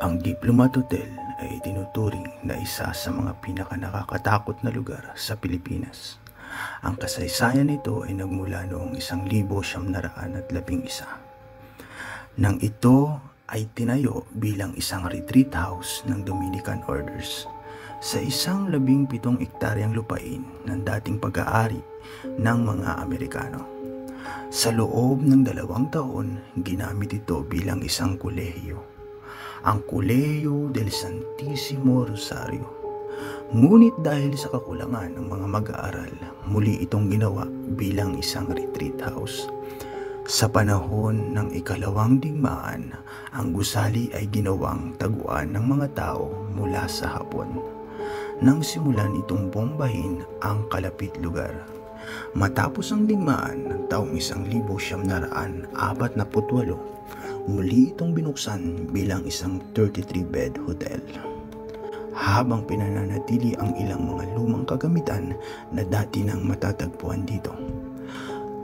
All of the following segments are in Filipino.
Ang Diplomat Hotel ay tinuturing na isa sa mga pinakanakakatakot na lugar sa Pilipinas. Ang kasaysayan nito ay nagmula noong 1911. Nang ito ay tinayo bilang isang retreat house ng Dominican Orders sa isang labing pitong ektaryang lupain ng dating pag-aari ng mga Amerikano. Sa loob ng dalawang taon, ginamit ito bilang isang kolehiyo ang Colegio del Santissimo Rosario. Ngunit dahil sa kakulangan ng mga mag-aaral, muli itong ginawa bilang isang retreat house. Sa panahon ng ikalawang digmaan, ang gusali ay ginawang taguan ng mga tao mula sa Hapon. Nang simulan itong bombahin ang kalapit lugar. Matapos ang digmaan ng taong 1948, muli itong binuksan bilang isang 33-bed hotel. Habang pinananatili ang ilang mga lumang kagamitan na dati nang matatagpuan dito.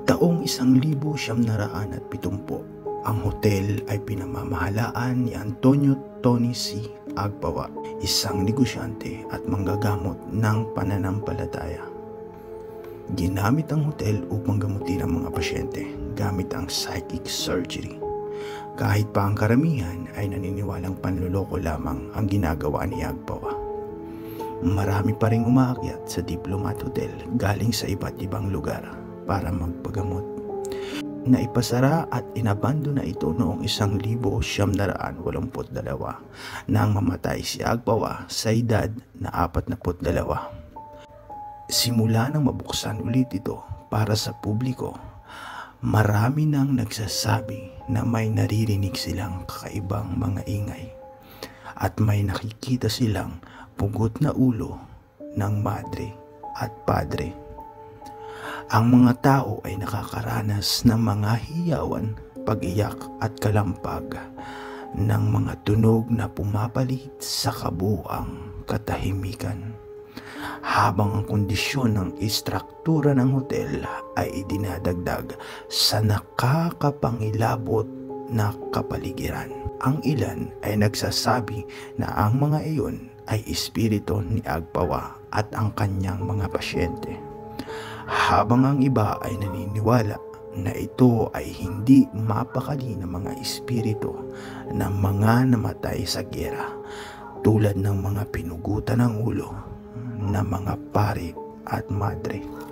Taong isang libo siyam naraan at pitumpo, ang hotel ay pinamamahalaan ni Antonio Tony C. Agpawa, isang negosyante at manggagamot ng pananampalataya. Ginamit ang hotel upang gamutin ang mga pasyente gamit ang psychic surgery kahit pa ang karamihan ay naniniwalang panluloko lamang ang ginagawa ni Agpawa. Marami pa rin umaakyat sa Diplomat Hotel galing sa iba't ibang lugar para magpagamot. Naipasara at inabando na ito noong 1982 nang mamatay si Agpawa sa edad na 42. Simula nang mabuksan ulit ito para sa publiko marami nang nagsasabi na may naririnig silang kakaibang mga ingay at may nakikita silang pugot na ulo ng madre at padre. Ang mga tao ay nakakaranas ng mga hiyawan, pag-iyak at kalampag ng mga tunog na pumapalit sa kabuang katahimikan habang ang kondisyon ng istruktura ng hotel ay idinadagdag sa nakakapangilabot na kapaligiran. Ang ilan ay nagsasabi na ang mga iyon ay espiritu ni Agpawa at ang kanyang mga pasyente. Habang ang iba ay naniniwala na ito ay hindi mapakali ng mga espiritu ng mga namatay sa gera tulad ng mga pinugutan ng ulo na mga pari at madre.